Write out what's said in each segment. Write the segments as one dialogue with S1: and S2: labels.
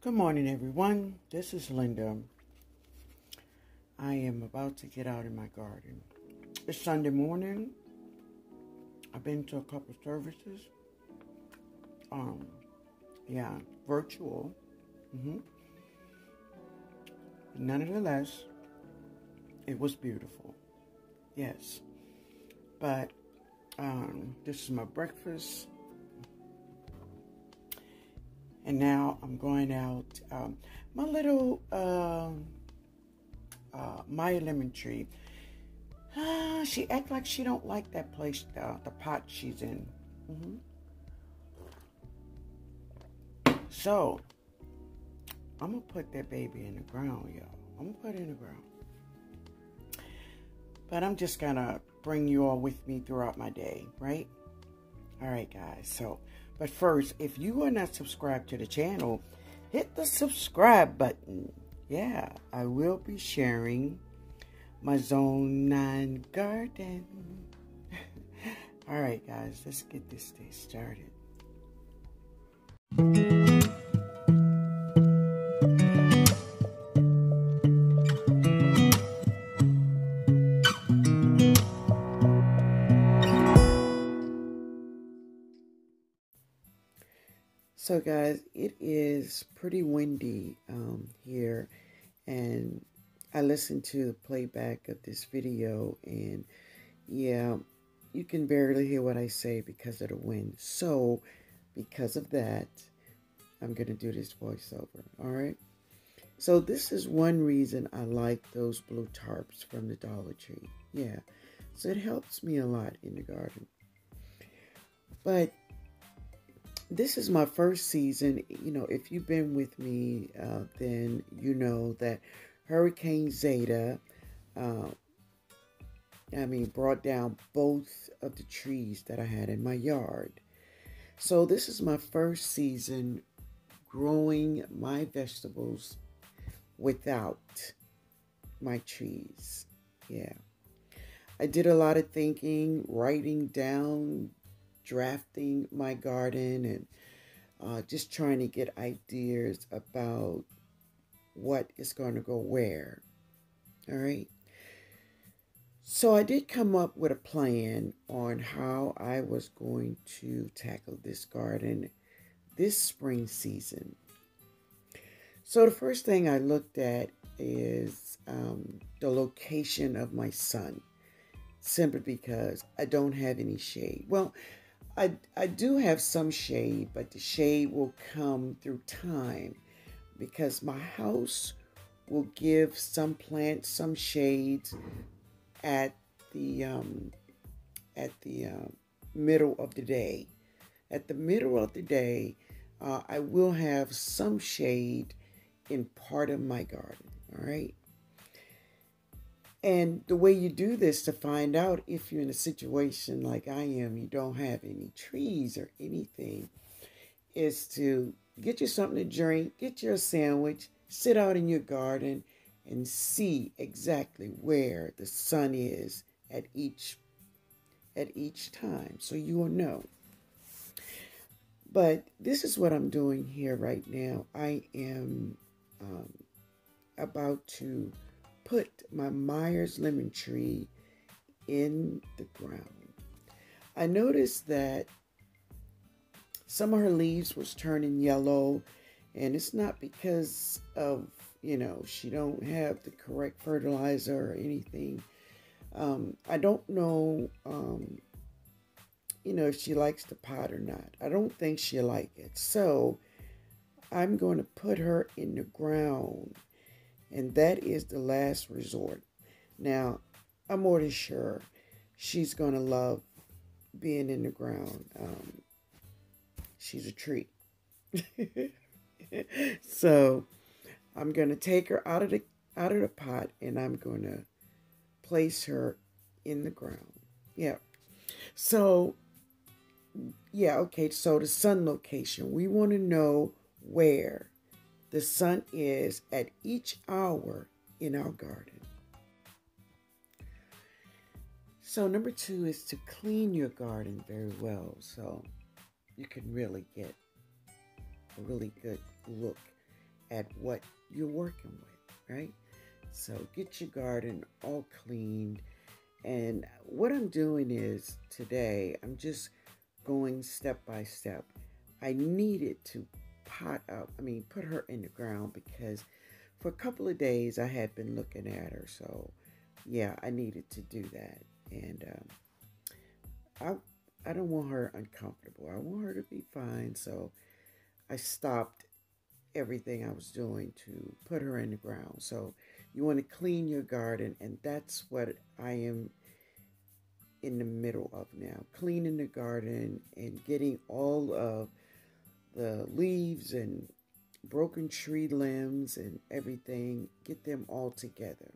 S1: Good morning, everyone. This is Linda. I am about to get out in my garden. It's Sunday morning. I've been to a couple services. Um, yeah, virtual. Mm-hmm. Nonetheless, it was beautiful. Yes, but um, this is my breakfast. And now I'm going out. Um, my little um, uh, Meyer Lemon Tree. Uh, she act like she don't like that place, uh, the pot she's in. Mm-hmm. So I'm gonna put that baby in the ground, y'all. I'm gonna put it in the ground. But I'm just gonna bring you all with me throughout my day, right? All right, guys. So, but first, if you are not subscribed to the channel, hit the subscribe button. Yeah, I will be sharing my Zone 9 garden. All right, guys, let's get this day started. So, guys, it is pretty windy um, here, and I listened to the playback of this video, and yeah, you can barely hear what I say because of the wind. So, because of that, I'm going to do this voiceover. All right. So, this is one reason I like those blue tarps from the Dollar Tree. Yeah. So, it helps me a lot in the garden. But this is my first season. You know, if you've been with me, uh, then you know that Hurricane Zeta, uh, I mean, brought down both of the trees that I had in my yard. So this is my first season growing my vegetables without my trees. Yeah. I did a lot of thinking, writing down drafting my garden and uh, just trying to get ideas about what is going to go where. All right. So I did come up with a plan on how I was going to tackle this garden this spring season. So the first thing I looked at is um, the location of my sun, simply because I don't have any shade. Well, I, I do have some shade, but the shade will come through time because my house will give some plants some shades at the um, at the uh, middle of the day. At the middle of the day, uh, I will have some shade in part of my garden. All right. And the way you do this to find out if you're in a situation like I am, you don't have any trees or anything, is to get you something to drink, get you a sandwich, sit out in your garden, and see exactly where the sun is at each at each time, so you will know. But this is what I'm doing here right now. I am um, about to put my Myers lemon tree in the ground. I noticed that some of her leaves was turning yellow and it's not because of you know she don't have the correct fertilizer or anything. Um, i don't know um, you know if she likes the pot or not. I don't think she like it. So i'm going to put her in the ground and that is the last resort. Now, I'm more than sure she's going to love being in the ground. Um, she's a treat. so, I'm going to take her out of the out of the pot and I'm going to place her in the ground. Yeah. So, yeah, okay. So the sun location, we want to know where the sun is at each hour in our garden. So, number two is to clean your garden very well so you can really get a really good look at what you're working with, right? So get your garden all cleaned. And what I'm doing is today, I'm just going step by step. I needed to pot up, I mean, put her in the ground because for a couple of days I had been looking at her. So, yeah, I needed to do that. And um, I, I don't want her uncomfortable. I want her to be fine. So I stopped everything I was doing to put her in the ground. So you want to clean your garden, and that's what I am in the middle of now cleaning the garden and getting all of the leaves and broken tree limbs and everything, get them all together.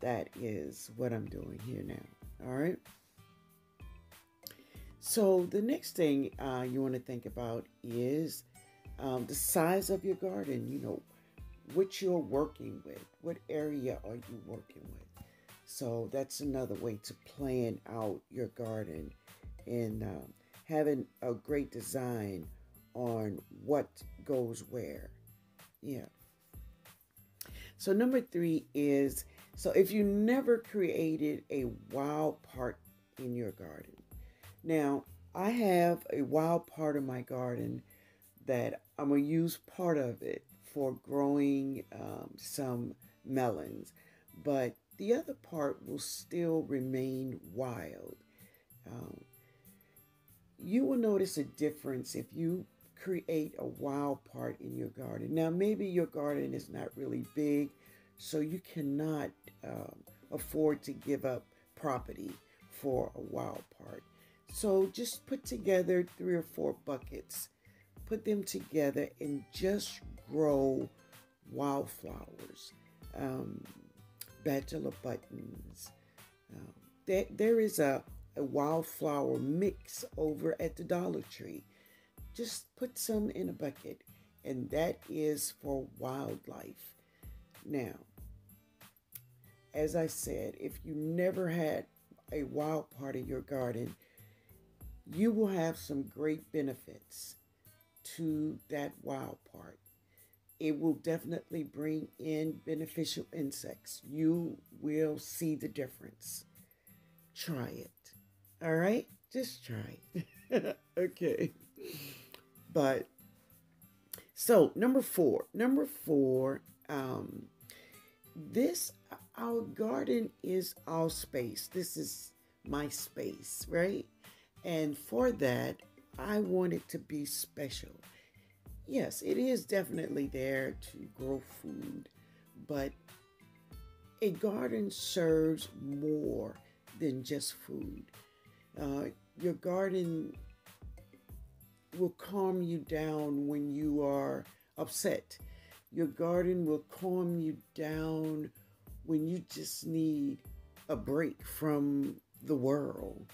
S1: That is what I'm doing here now. All right. So, the next thing uh, you want to think about is um, the size of your garden. You know, what you're working with, what area are you working with? So, that's another way to plan out your garden and um, having a great design on what goes where. Yeah. So, number three is so if you never created a wild part in your garden. Now, I have a wild part of my garden that I'm going to use part of it for growing um, some melons, but the other part will still remain wild. Um, you will notice a difference if you create a wild part in your garden. Now, maybe your garden is not really big, so you cannot um, afford to give up property for a wild part. So just put together three or four buckets, put them together, and just grow wildflowers, um, bachelor buttons. Um, there, there is a, a wildflower mix over at the Dollar Tree just put some in a bucket, and that is for wildlife. Now, as I said, if you never had a wild part of your garden, you will have some great benefits to that wild part. It will definitely bring in beneficial insects. You will see the difference. Try it. All right? Just try it. okay. But so number four, number four, um, this our garden is our space. This is my space, right? And for that, I want it to be special. Yes, it is definitely there to grow food, but a garden serves more than just food. Uh, your garden will calm you down when you are upset. Your garden will calm you down when you just need a break from the world.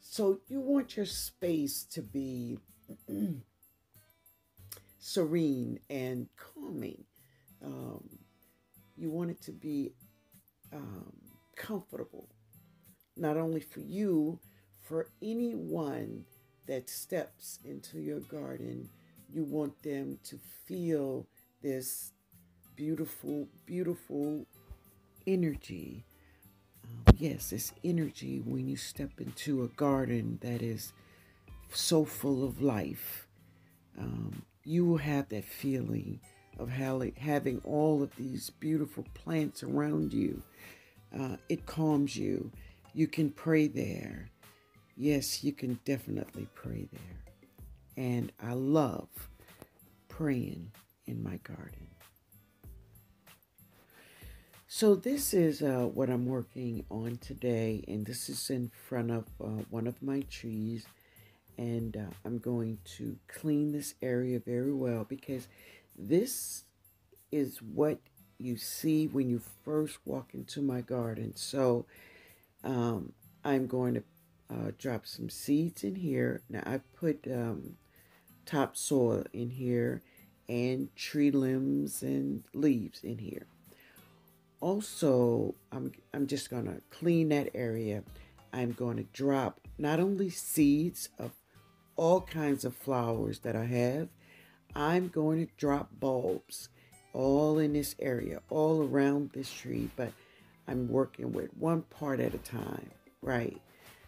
S1: So you want your space to be serene and calming. Um, you want it to be um, comfortable, not only for you, for anyone that steps into your garden, you want them to feel this beautiful, beautiful energy. Um, yes, this energy when you step into a garden that is so full of life. Um, you will have that feeling of having all of these beautiful plants around you. Uh, it calms you. You can pray there. Yes, you can definitely pray there. And I love praying in my garden. So, this is uh, what I'm working on today, and this is in front of uh, one of my trees. And uh, I'm going to clean this area very well because this is what you see when you first walk into my garden. So, um, I'm going to uh, drop some seeds in here. Now I put um, topsoil in here and tree limbs and leaves in here. Also, I'm, I'm just going to clean that area. I'm going to drop not only seeds of all kinds of flowers that I have, I'm going to drop bulbs all in this area, all around this tree, but I'm working with one part at a time, right?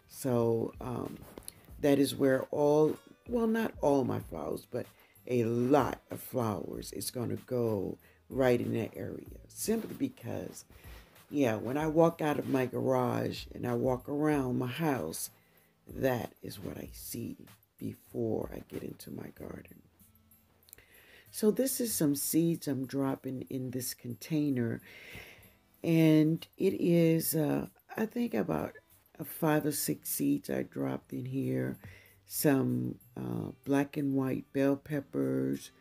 S1: So um, that is where all, well, not all my flowers, but a lot of flowers is going to go right in that area simply because yeah when i walk out of my garage and i walk around my house that is what i see before i get into my garden. So this is some seeds i'm dropping in this container and it is uh, i think about five or six seeds i dropped in here some uh, black and white bell peppers.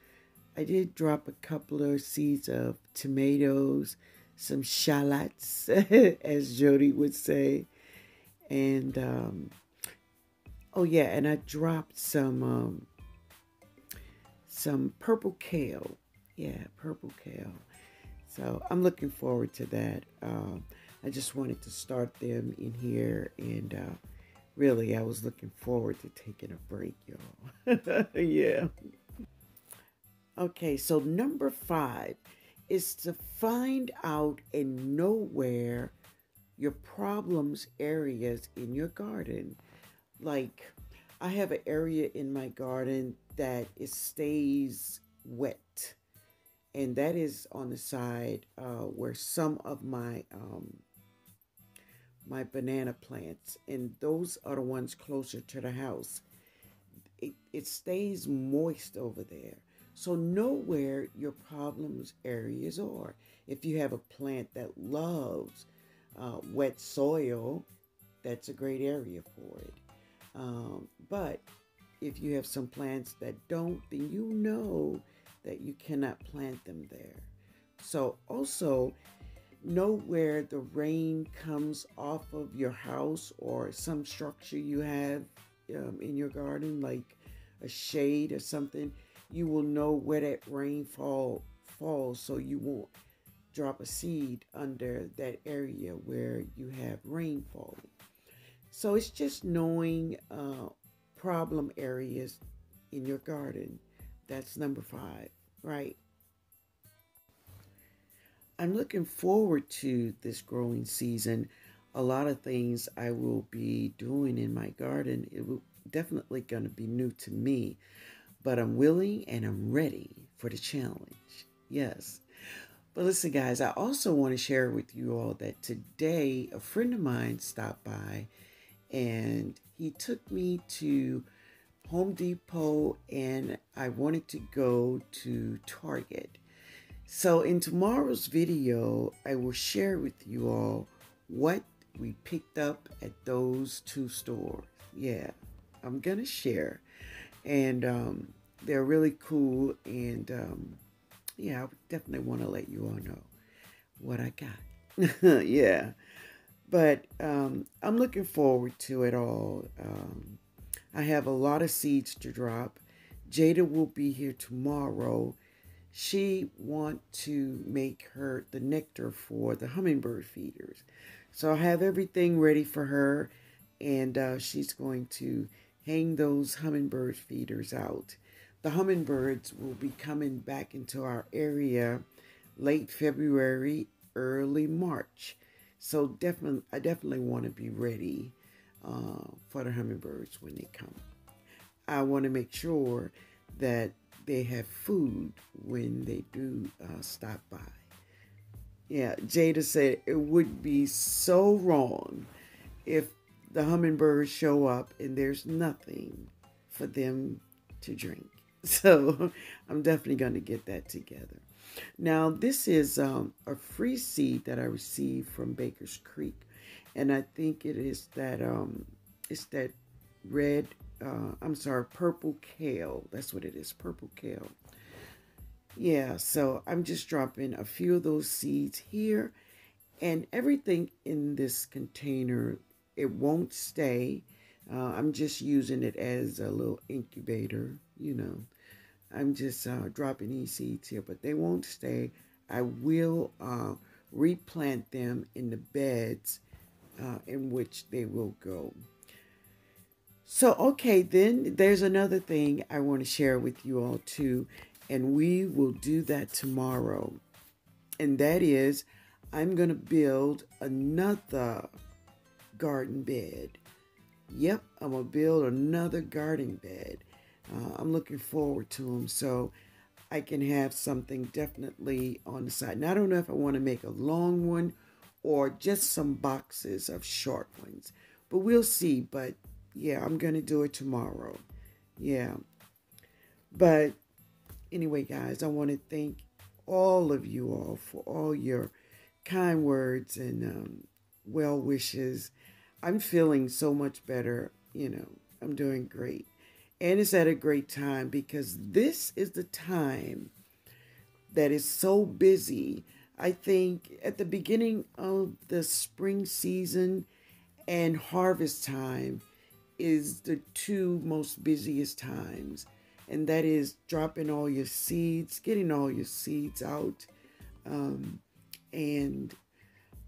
S1: I did drop a couple of seeds of tomatoes, some shallots, as Jody would say. And, um, oh yeah, and I dropped some, um, some purple kale. Yeah, purple kale. So I'm looking forward to that. Um, I just wanted to start them in here and, uh, really, I was looking forward to taking a break, y'all. yeah. Okay, so number five is to find out and know where your problems areas in your garden. Like, I have an area in my garden that it stays wet, and that is on the side uh, where some of my um, my banana plants, and those are the ones closer to the house. It, it stays moist over there. So know where your problems areas are. If you have a plant that loves uh, wet soil, that's a great area for it. Um, but if you have some plants that don't, then you know that you cannot plant them there. So also, know where the rain comes off of your house or some structure you have um, in your garden, like a shade or something, you will know where that rainfall falls so you won't drop a seed under that area where you have rain falling. So it's just knowing uh, problem areas in your garden. That's number five, right? I'm looking forward to this growing season. A lot of things I will be doing in my garden. It will definitely going to be new to me, but I'm willing and I'm ready for the challenge. Yes. But listen, guys, I also want to share with you all that today a friend of mine stopped by and he took me to Home Depot and I wanted to go to Target. So in tomorrow's video, I will share with you all what we picked up at those two stores. Yeah, I'm going to share. And um, they're really cool. And um, yeah, I definitely want to let you all know what I got. yeah. But um, I'm looking forward to it all. Um, I have a lot of seeds to drop. Jada will be here tomorrow she want to make her the nectar for the hummingbird feeders. So I have everything ready for her, and uh, she's going to hang those hummingbird feeders out. The hummingbirds will be coming back into our area late February, early March. So definitely, I definitely want to be ready uh, for the hummingbirds when they come. I want to make sure that they have food when they do uh, stop by. Yeah, Jada said it would be so wrong if the hummingbirds show up and there's nothing for them to drink. So I'm definitely going to get that together. Now, this is um, a free seed that I received from Baker's Creek, and I think it is that um, it's that red uh, I'm sorry, purple kale. That's what it is, purple kale. Yeah, so I'm just dropping a few of those seeds here. And everything in this container, it won't stay. Uh, I'm just using it as a little incubator, you know. I'm just uh, dropping these seeds here, but they won't stay. I will uh, replant them in the beds uh, in which they will go. So, okay, then there's another thing I want to share with you all too. And we will do that tomorrow. And that is, I'm going to build another garden bed. Yep, I'm going to build another garden bed. Uh, I'm looking forward to them. So I can have something definitely on the side. Now, I don't know if I want to make a long one or just some boxes of short ones, but we'll see. But yeah, I'm going to do it tomorrow. Yeah. But anyway, guys, I want to thank all of you all for all your kind words and um, well wishes. I'm feeling so much better. You know, I'm doing great. And it's at a great time because this is the time that is so busy. I think at the beginning of the spring season and harvest time is the two most busiest times. And that is dropping all your seeds, getting all your seeds out, um, and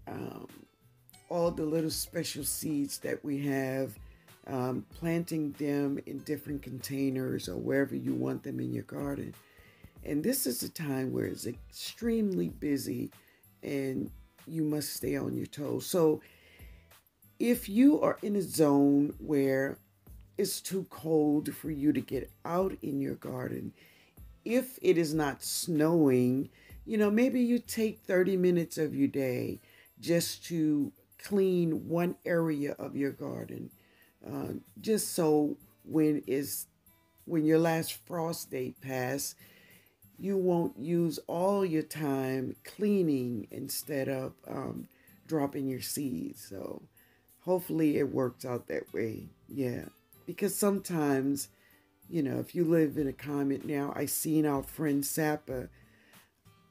S1: um, all the little special seeds that we have um, planting them in different containers or wherever you want them in your garden. And this is a time where it's extremely busy and you must stay on your toes. So if you are in a zone where it's too cold for you to get out in your garden, if it is not snowing, you know, maybe you take 30 minutes of your day just to clean one area of your garden uh, just so when is when your last frost date pass, you won't use all your time cleaning instead of um, dropping your seeds. So hopefully it works out that way. Yeah, because sometimes, you know, if you live in a climate now, I seen our friend Sapa.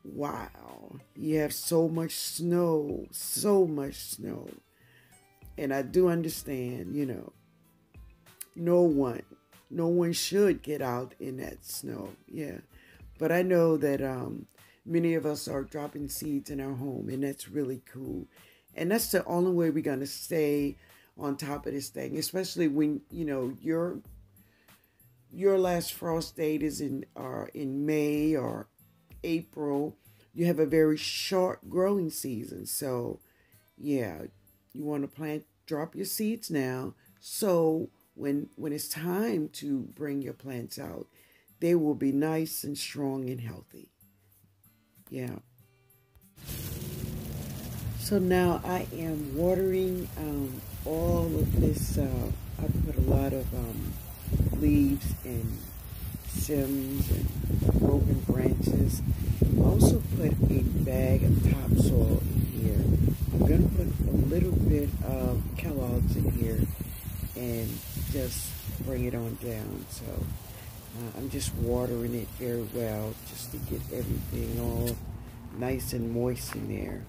S1: Wow, you have so much snow, so much snow. And I do understand, you know, no one, no one should get out in that snow. Yeah. But I know that um, many of us are dropping seeds in our home, and that's really cool. And that's the only way we're going to stay on top of this thing, especially when, you know, your your last frost date is in uh, in May or April. You have a very short growing season. So, yeah, you want to plant, drop your seeds now. So when when it's time to bring your plants out, they will be nice and strong and healthy. Yeah. So now I am watering um, all of this. Uh, I put a lot of um, leaves and stems and broken branches. I also put a bag of topsoil in here. I'm going to put a little bit of Kellogg's in here and just bring it on down. So uh, I'm just watering it very well just to get everything all nice and moist in there.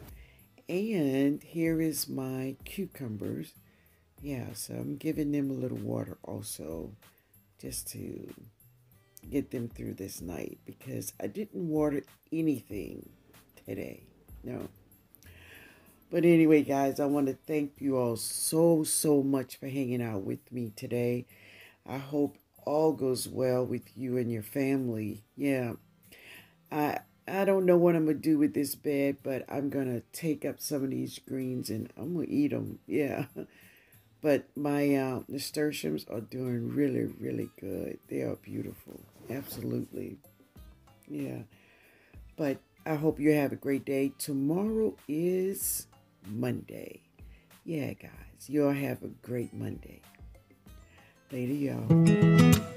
S1: And here is my cucumbers. Yeah, so I'm giving them a little water also just to get them through this night because I didn't water anything today. No. But anyway, guys, I want to thank you all so, so much for hanging out with me today. I hope all goes well with you and your family. Yeah. I I don't know what I'm going to do with this bed, but I'm going to take up some of these greens and I'm going to eat them. Yeah. But my uh, nasturtiums are doing really, really good. They are beautiful. Absolutely. Yeah. But I hope you have a great day. Tomorrow is Monday. Yeah, guys, y'all have a great Monday. Later, y'all.